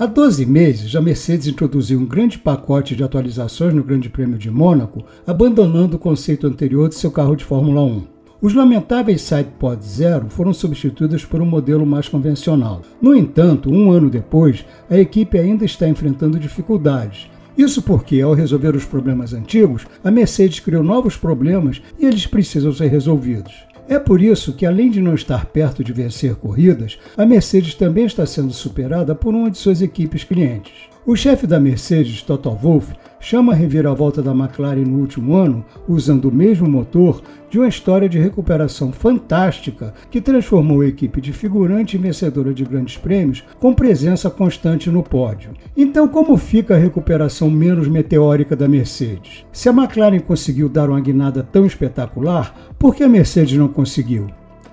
Há 12 meses, a Mercedes introduziu um grande pacote de atualizações no Grande Prêmio de Mônaco, abandonando o conceito anterior de seu carro de Fórmula 1. Os lamentáveis SidePod Zero foram substituídos por um modelo mais convencional. No entanto, um ano depois, a equipe ainda está enfrentando dificuldades. Isso porque, ao resolver os problemas antigos, a Mercedes criou novos problemas e eles precisam ser resolvidos. É por isso que, além de não estar perto de vencer corridas, a Mercedes também está sendo superada por uma de suas equipes clientes. O chefe da Mercedes, Toto Wolff, chama a reviravolta da McLaren no último ano, usando o mesmo motor, de uma história de recuperação fantástica que transformou a equipe de figurante e vencedora de grandes prêmios com presença constante no pódio. Então, como fica a recuperação menos meteórica da Mercedes? Se a McLaren conseguiu dar uma guinada tão espetacular, por que a Mercedes não conseguiu?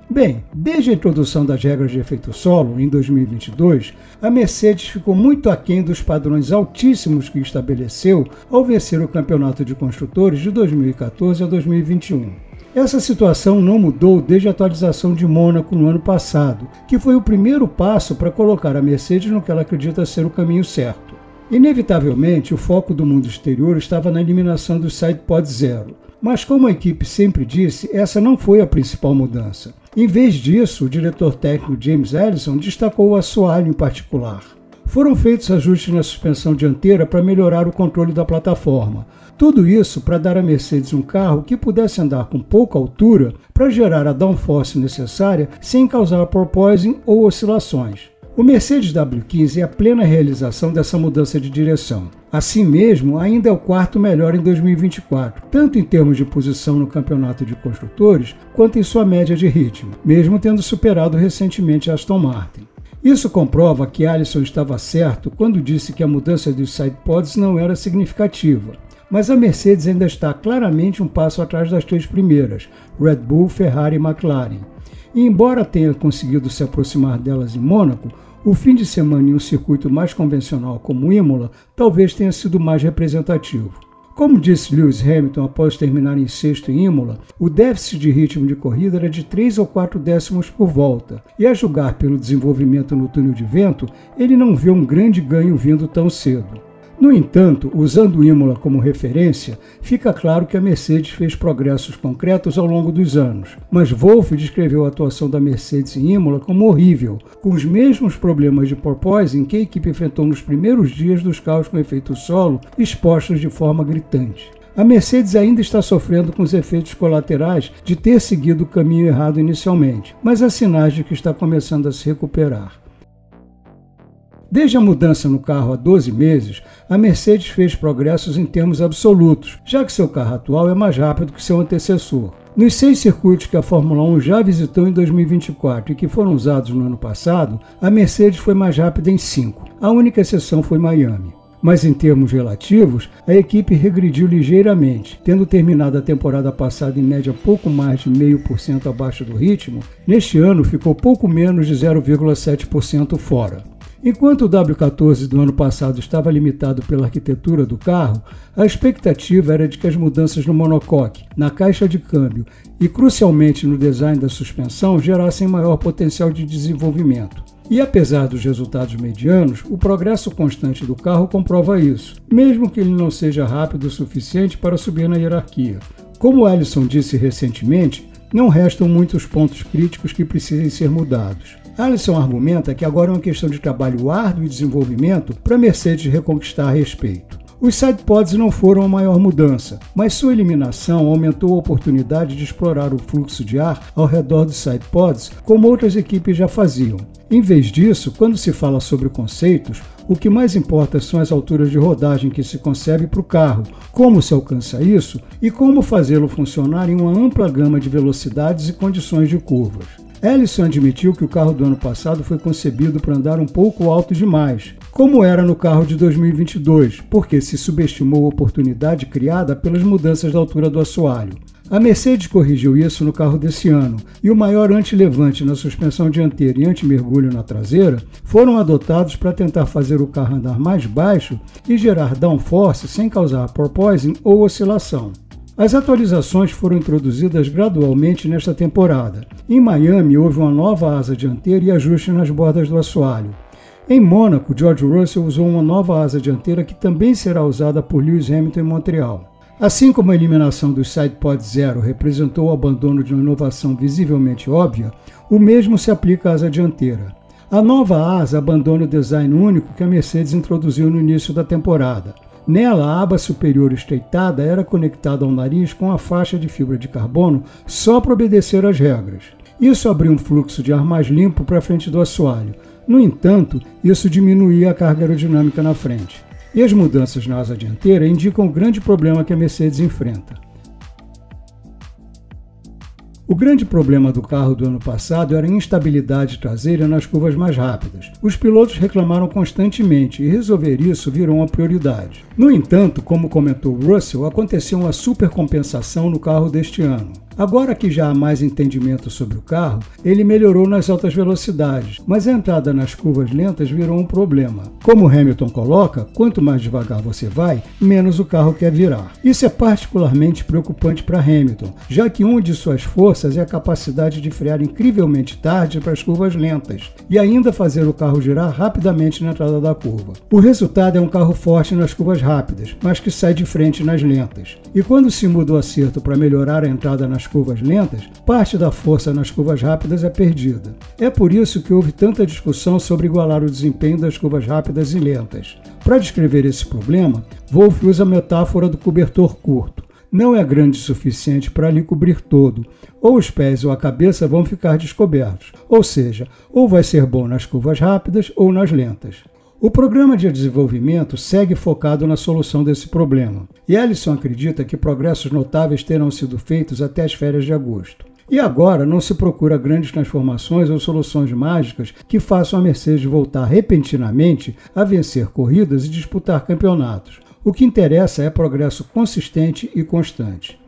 Bem, desde a introdução das regras de efeito solo, em 2022, a Mercedes ficou muito aquém dos padrões altíssimos que estabeleceu ao vencer o Campeonato de Construtores de 2014 a 2021. Essa situação não mudou desde a atualização de Mônaco no ano passado, que foi o primeiro passo para colocar a Mercedes no que ela acredita ser o caminho certo. Inevitavelmente, o foco do mundo exterior estava na eliminação do Sidepod Zero, mas como a equipe sempre disse, essa não foi a principal mudança. Em vez disso, o diretor técnico James Ellison destacou o assoalho em particular. Foram feitos ajustes na suspensão dianteira para melhorar o controle da plataforma. Tudo isso para dar à Mercedes um carro que pudesse andar com pouca altura para gerar a downforce necessária sem causar porpoising ou oscilações. O Mercedes W15 é a plena realização dessa mudança de direção. Assim mesmo, ainda é o quarto melhor em 2024, tanto em termos de posição no campeonato de construtores, quanto em sua média de ritmo, mesmo tendo superado recentemente Aston Martin. Isso comprova que Alisson estava certo quando disse que a mudança dos sidepods não era significativa. Mas a Mercedes ainda está claramente um passo atrás das três primeiras, Red Bull, Ferrari e McLaren. E embora tenha conseguido se aproximar delas em Mônaco, o fim de semana em um circuito mais convencional como Imola talvez tenha sido mais representativo. Como disse Lewis Hamilton após terminar em sexto em Imola, o déficit de ritmo de corrida era de 3 ou 4 décimos por volta, e a julgar pelo desenvolvimento no túnel de vento, ele não viu um grande ganho vindo tão cedo. No entanto, usando Imola como referência, fica claro que a Mercedes fez progressos concretos ao longo dos anos, mas Wolff descreveu a atuação da Mercedes em Imola como horrível, com os mesmos problemas de porpoising que a equipe enfrentou nos primeiros dias dos carros com efeito solo expostos de forma gritante. A Mercedes ainda está sofrendo com os efeitos colaterais de ter seguido o caminho errado inicialmente, mas há sinais de que está começando a se recuperar. Desde a mudança no carro há 12 meses, a Mercedes fez progressos em termos absolutos, já que seu carro atual é mais rápido que seu antecessor. Nos seis circuitos que a Fórmula 1 já visitou em 2024 e que foram usados no ano passado, a Mercedes foi mais rápida em cinco. A única exceção foi Miami. Mas em termos relativos, a equipe regrediu ligeiramente, tendo terminado a temporada passada em média pouco mais de 0,5% abaixo do ritmo, neste ano ficou pouco menos de 0,7% fora. Enquanto o W14 do ano passado estava limitado pela arquitetura do carro, a expectativa era de que as mudanças no monocoque, na caixa de câmbio e, crucialmente, no design da suspensão gerassem maior potencial de desenvolvimento. E apesar dos resultados medianos, o progresso constante do carro comprova isso, mesmo que ele não seja rápido o suficiente para subir na hierarquia. Como Ellison disse recentemente, não restam muitos pontos críticos que precisem ser mudados. Alisson argumenta que agora é uma questão de trabalho árduo e desenvolvimento para a Mercedes reconquistar respeito. Os sidepods não foram a maior mudança, mas sua eliminação aumentou a oportunidade de explorar o fluxo de ar ao redor dos sidepods, como outras equipes já faziam. Em vez disso, quando se fala sobre conceitos, o que mais importa são as alturas de rodagem que se concebe para o carro, como se alcança isso e como fazê-lo funcionar em uma ampla gama de velocidades e condições de curvas. Ellison admitiu que o carro do ano passado foi concebido para andar um pouco alto demais, como era no carro de 2022, porque se subestimou a oportunidade criada pelas mudanças da altura do assoalho. A Mercedes corrigiu isso no carro desse ano, e o maior antilevante na suspensão dianteira e antimergulho na traseira foram adotados para tentar fazer o carro andar mais baixo e gerar downforce sem causar porpoising ou oscilação. As atualizações foram introduzidas gradualmente nesta temporada. Em Miami, houve uma nova asa dianteira e ajuste nas bordas do assoalho. Em Mônaco, George Russell usou uma nova asa dianteira que também será usada por Lewis Hamilton em Montreal. Assim como a eliminação do SidePod Zero representou o abandono de uma inovação visivelmente óbvia, o mesmo se aplica à asa dianteira. A nova asa abandona o design único que a Mercedes introduziu no início da temporada. Nela, a aba superior estreitada era conectada ao nariz com a faixa de fibra de carbono só para obedecer às regras. Isso abriu um fluxo de ar mais limpo para a frente do assoalho. No entanto, isso diminuía a carga aerodinâmica na frente. E as mudanças na asa dianteira indicam o grande problema que a Mercedes enfrenta. O grande problema do carro do ano passado era a instabilidade traseira nas curvas mais rápidas. Os pilotos reclamaram constantemente e resolver isso virou uma prioridade. No entanto, como comentou Russell, aconteceu uma supercompensação no carro deste ano. Agora que já há mais entendimento sobre o carro, ele melhorou nas altas velocidades, mas a entrada nas curvas lentas virou um problema. Como Hamilton coloca, quanto mais devagar você vai, menos o carro quer virar. Isso é particularmente preocupante para Hamilton, já que uma de suas forças é a capacidade de frear incrivelmente tarde para as curvas lentas e ainda fazer o carro girar rapidamente na entrada da curva. O resultado é um carro forte nas curvas rápidas, mas que sai de frente nas lentas. E quando se muda o acerto para melhorar a entrada nas curvas lentas, parte da força nas curvas rápidas é perdida. É por isso que houve tanta discussão sobre igualar o desempenho das curvas rápidas e lentas. Para descrever esse problema, Wolff usa a metáfora do cobertor curto. Não é grande o suficiente para lhe cobrir todo. Ou os pés ou a cabeça vão ficar descobertos. Ou seja, ou vai ser bom nas curvas rápidas ou nas lentas. O programa de desenvolvimento segue focado na solução desse problema, e Ellison acredita que progressos notáveis terão sido feitos até as férias de agosto. E agora não se procura grandes transformações ou soluções mágicas que façam a Mercedes voltar repentinamente a vencer corridas e disputar campeonatos. O que interessa é progresso consistente e constante.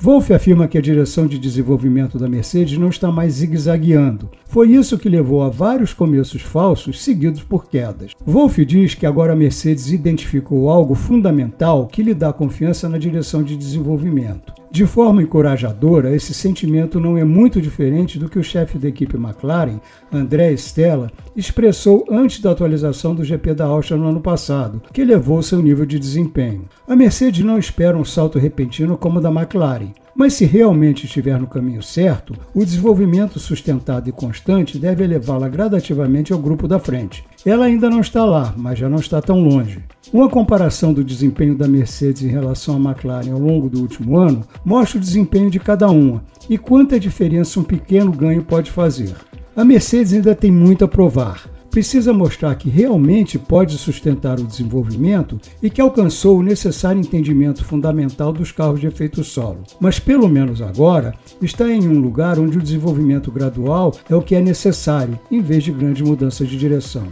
Wolff afirma que a direção de desenvolvimento da Mercedes não está mais zigue-zagueando. Foi isso que levou a vários começos falsos seguidos por quedas. Wolff diz que agora a Mercedes identificou algo fundamental que lhe dá confiança na direção de desenvolvimento. De forma encorajadora, esse sentimento não é muito diferente do que o chefe da equipe McLaren, André Stella, expressou antes da atualização do GP da Áustria no ano passado, que elevou seu nível de desempenho. A Mercedes não espera um salto repentino como o da McLaren, mas se realmente estiver no caminho certo, o desenvolvimento sustentado e constante deve elevá-la gradativamente ao grupo da frente. Ela ainda não está lá, mas já não está tão longe. Uma comparação do desempenho da Mercedes em relação à McLaren ao longo do último ano mostra o desempenho de cada uma e quanta diferença um pequeno ganho pode fazer. A Mercedes ainda tem muito a provar precisa mostrar que realmente pode sustentar o desenvolvimento e que alcançou o necessário entendimento fundamental dos carros de efeito solo. Mas pelo menos agora está em um lugar onde o desenvolvimento gradual é o que é necessário, em vez de grandes mudanças de direção.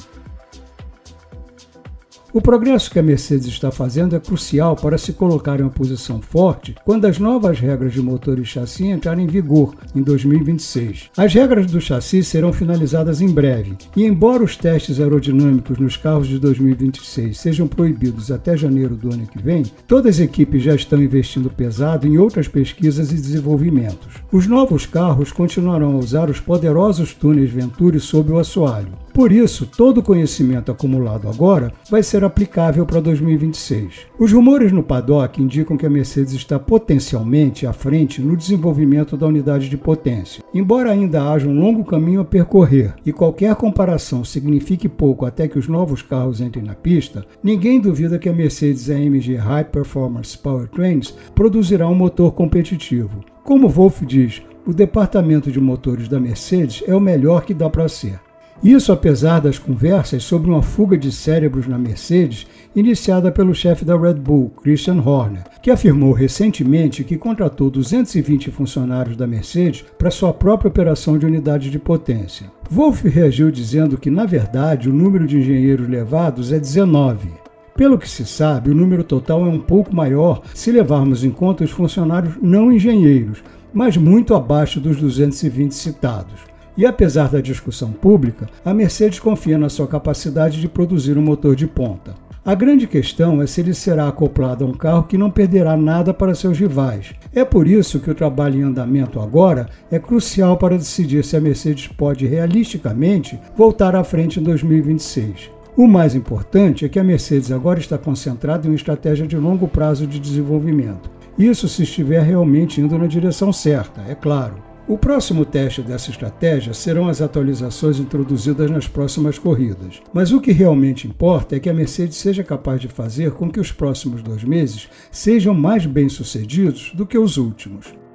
O progresso que a Mercedes está fazendo é crucial para se colocar em uma posição forte quando as novas regras de motor e chassi entrarem em vigor em 2026. As regras do chassi serão finalizadas em breve, e embora os testes aerodinâmicos nos carros de 2026 sejam proibidos até janeiro do ano que vem, todas as equipes já estão investindo pesado em outras pesquisas e desenvolvimentos. Os novos carros continuarão a usar os poderosos túneis Venturi sob o assoalho. Por isso, todo o conhecimento acumulado agora vai ser aplicável para 2026. Os rumores no paddock indicam que a Mercedes está potencialmente à frente no desenvolvimento da unidade de potência. Embora ainda haja um longo caminho a percorrer e qualquer comparação signifique pouco até que os novos carros entrem na pista, ninguém duvida que a Mercedes AMG High Performance Powertrains produzirá um motor competitivo. Como Wolff diz, o departamento de motores da Mercedes é o melhor que dá para ser. Isso apesar das conversas sobre uma fuga de cérebros na Mercedes iniciada pelo chefe da Red Bull, Christian Horner, que afirmou recentemente que contratou 220 funcionários da Mercedes para sua própria operação de unidade de potência. Wolff reagiu dizendo que, na verdade, o número de engenheiros levados é 19. Pelo que se sabe, o número total é um pouco maior se levarmos em conta os funcionários não engenheiros, mas muito abaixo dos 220 citados. E apesar da discussão pública, a Mercedes confia na sua capacidade de produzir um motor de ponta. A grande questão é se ele será acoplado a um carro que não perderá nada para seus rivais. É por isso que o trabalho em andamento agora é crucial para decidir se a Mercedes pode realisticamente voltar à frente em 2026. O mais importante é que a Mercedes agora está concentrada em uma estratégia de longo prazo de desenvolvimento. Isso se estiver realmente indo na direção certa, é claro. O próximo teste dessa estratégia serão as atualizações introduzidas nas próximas corridas. Mas o que realmente importa é que a Mercedes seja capaz de fazer com que os próximos dois meses sejam mais bem-sucedidos do que os últimos.